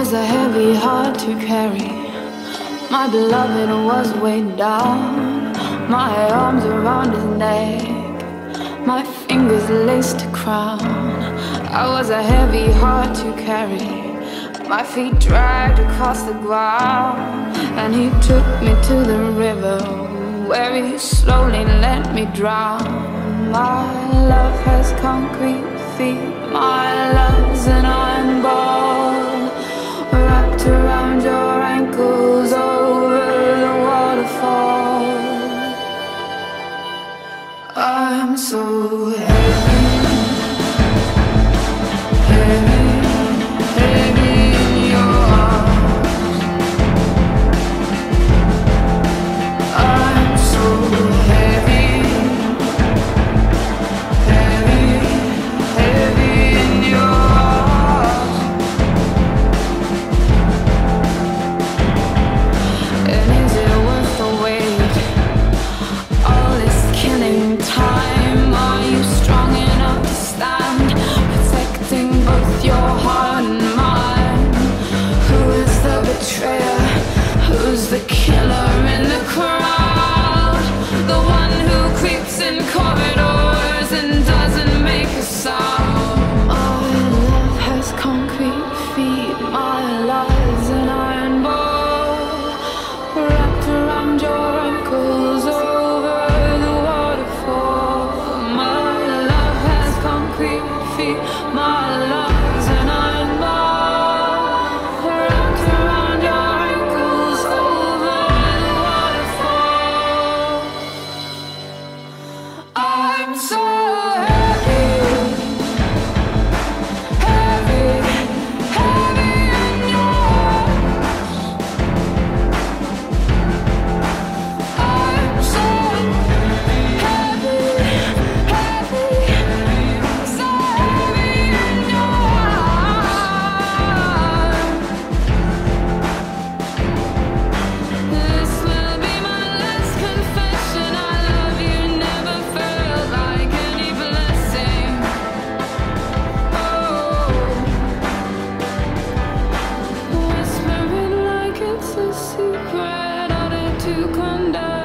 I was a heavy heart to carry. My beloved was weighed down. My arms around his neck, my fingers laced a crown. I was a heavy heart to carry. My feet dragged across the ground, and he took me to the river where he slowly let me drown. My love has concrete feet, my love's an iron ball around your killer in the crowd? to conduct